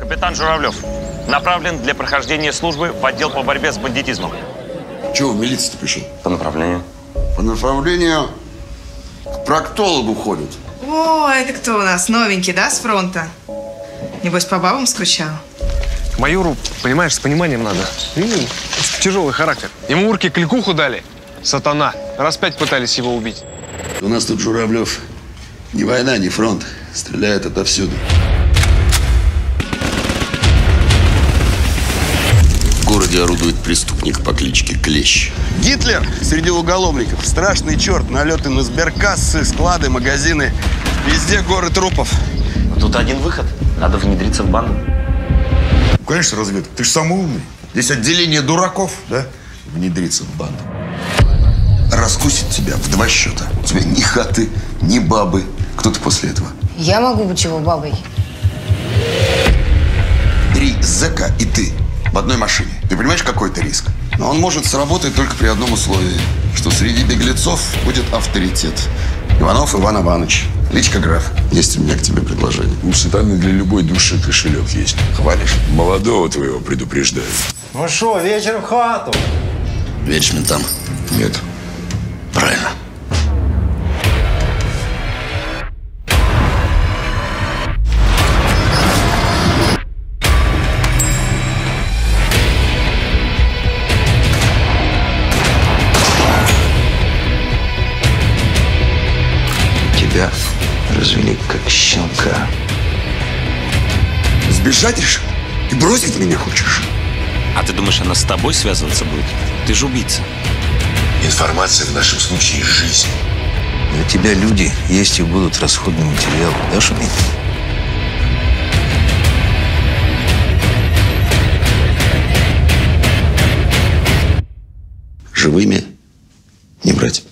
Капитан Журавлев направлен для прохождения службы в отдел по борьбе с бандитизмом. Чего в милицию пришел? По направлению. По направлению к проктологу ходят. О, это кто у нас? Новенький, да, с фронта? Небось, по бабам скучал? К майору, понимаешь, с пониманием надо. Ну, тяжелый характер. Ему урки кликуху дали. Сатана. Раз пять пытались его убить. У нас тут Журавлев. Ни война, ни фронт. Стреляют отовсюду. Городе орудует преступник по кличке Клещ. Гитлер среди уголовников. Страшный черт. Налеты на сберкассы, склады, магазины. Везде горы трупов. Тут один выход. Надо внедриться в банду. Ну, конечно, разведка. Ты же самый умный. Здесь отделение дураков, да? Внедриться в банду. Раскусит тебя в два счета. У тебя ни хаты, ни бабы. Кто ты после этого? Я могу быть его бабой. Три зэка и ты в одной машине. Ты понимаешь, какой это риск? Но он может сработать только при одном условии, что среди беглецов будет авторитет. Иванов Иван Иванович. Кличка граф. Есть у меня к тебе предложение. У сатаны для любой души кошелек есть. Хвалишь? Молодого твоего предупреждаю. Ну что, вечер в хату? Веришь ментам? Нет. Правильно. Тебя развели как щенка. Сбежать решил? Ты бросить меня хочешь? А ты думаешь, она с тобой связываться будет? Ты же убийца. Информация в нашем случае – жизнь. Для тебя люди есть и будут расходный материал. Дашь мне? Живыми не брать.